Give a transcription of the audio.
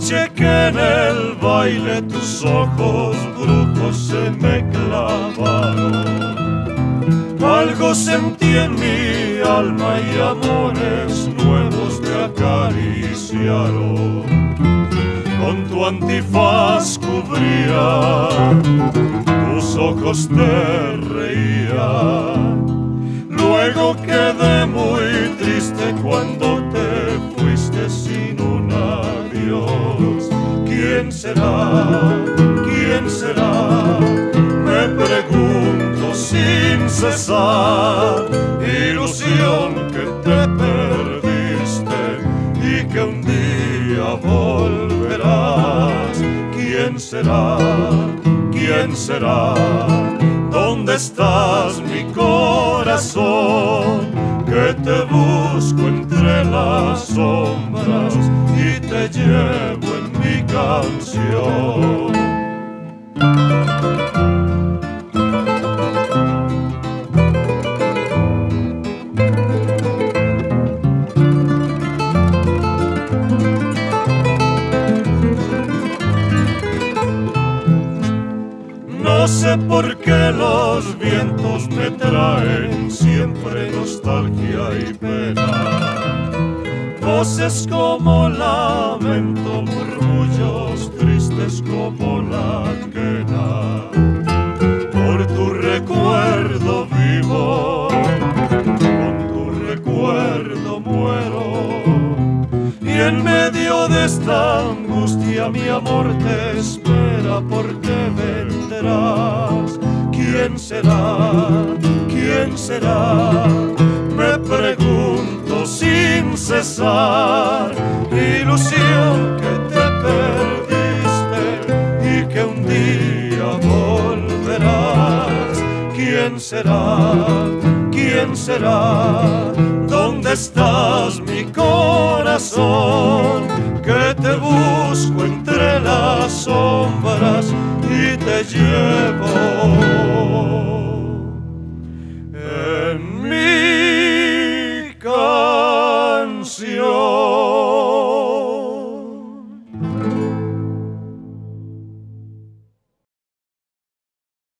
noche que en el baile tus ojos brujos se me clavaron. Algo sentí en mi alma y amores nuevos me acariciaron. Con tu antifaz cubría, tus ojos te reían. Luego quedé muy ¿Quién será? ¿Quién será? Me pregunto sin cesar. Ilusión que te perdiste y que un día volverás. ¿Quién será? ¿Quién será? ¿Dónde estás, mi corazón? Y te llevo en mi canción. No sé por qué los vientos me traen siempre nostalgia y pena. Voces como lamento, murmullos tristes como la quena. Por tu recuerdo vivo, con tu recuerdo muero. Y en medio de esta angustia mi amor te espera porque vendrás. ¿Quién será? ¿Quién será? Ilusión que te perdiste y que un día volverás. ¿Quién será? ¿Quién será? ¿Dónde estás, mi corazón?